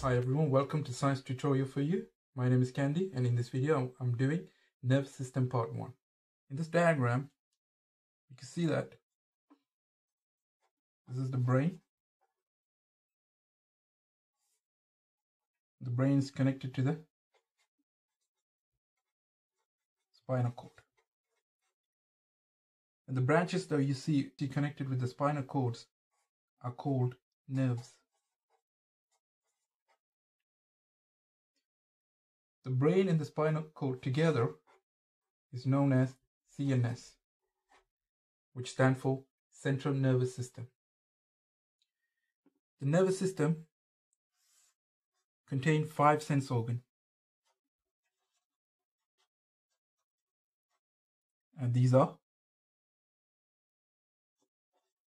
Hi everyone, welcome to Science Tutorial for You. My name is Candy and in this video I'm doing nervous system part 1. In this diagram, you can see that this is the brain. The brain is connected to the spinal cord. And the branches that you see connected with the spinal cords are called nerves. The brain and the spinal cord together is known as CNS, which stand for Central Nervous System. The nervous system contains five sense organs. And these are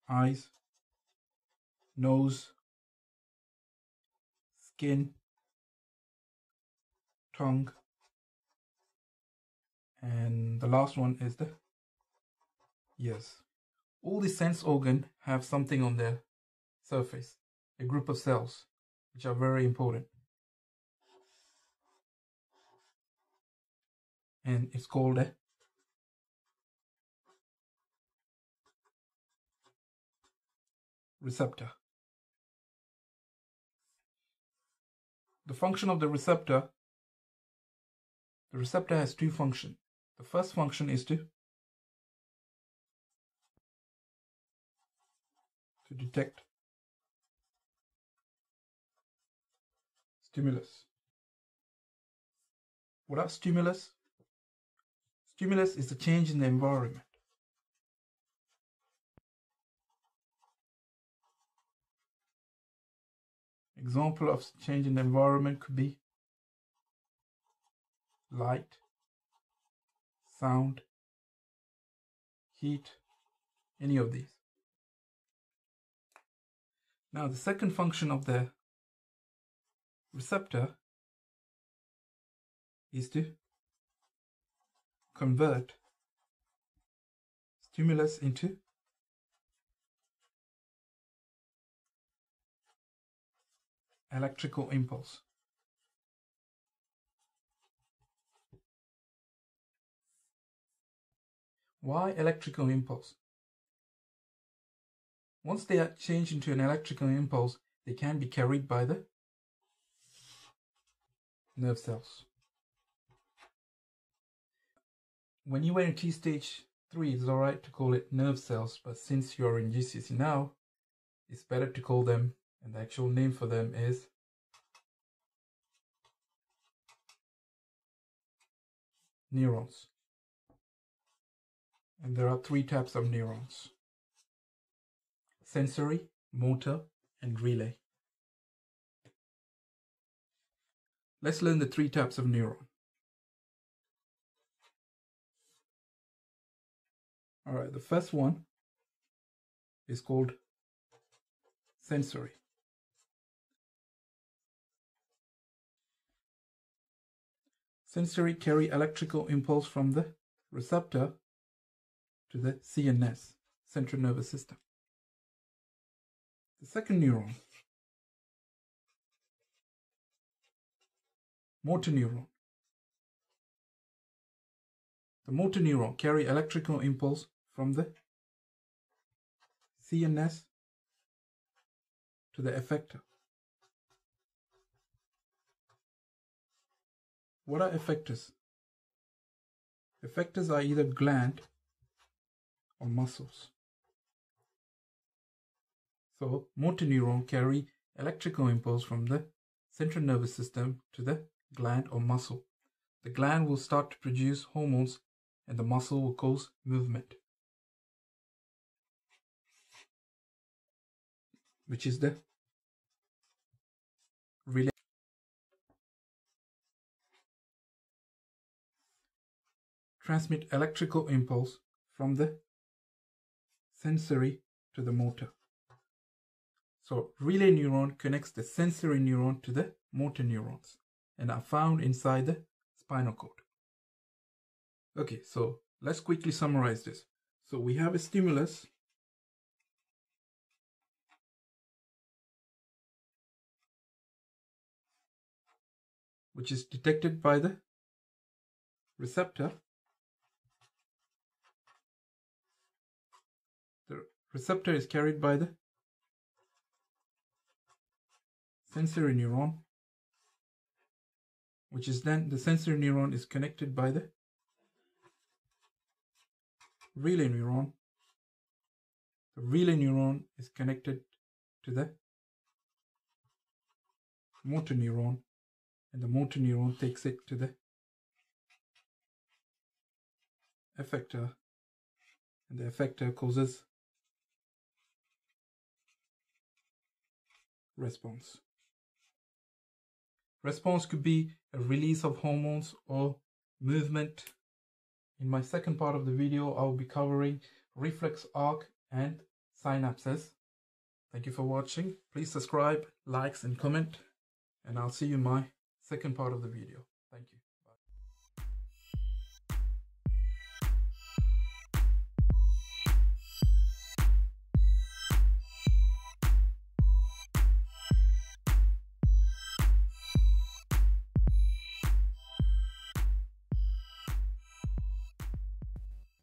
eyes, nose, skin, tongue, and the last one is the ears. All the sense organ have something on their surface, a group of cells, which are very important. And it's called a receptor. The function of the receptor the receptor has two functions. The first function is to to detect stimulus. What are stimulus? Stimulus is a change in the environment. Example of change in the environment could be light, sound, heat, any of these. Now the second function of the receptor is to convert stimulus into electrical impulse. Why electrical impulse? Once they are changed into an electrical impulse, they can be carried by the nerve cells. When you were in Key Stage 3, it's alright to call it nerve cells, but since you're in GCSE now, it's better to call them, and the actual name for them is neurons. And there are three types of neurons. Sensory, motor, and relay. Let's learn the three types of neuron. Alright, the first one is called sensory. Sensory carry electrical impulse from the receptor to the CNS, central nervous system. The second neuron, motor neuron. The motor neuron carry electrical impulse from the CNS to the effector. What are effectors? Effectors are either gland or muscles. So motor neuron carry electrical impulse from the central nervous system to the gland or muscle. The gland will start to produce hormones and the muscle will cause movement. Which is the relay. Transmit electrical impulse from the sensory to the motor. So relay neuron connects the sensory neuron to the motor neurons and are found inside the spinal cord. Okay, so let's quickly summarize this. So we have a stimulus which is detected by the receptor. The receptor is carried by the sensory neuron, which is then the sensory neuron is connected by the relay neuron. The relay neuron is connected to the motor neuron and the motor neuron takes it to the effector and the effector causes response. Response could be a release of hormones or movement. In my second part of the video, I will be covering reflex arc and synapses. Thank you for watching. Please subscribe, likes and comment and I'll see you in my second part of the video.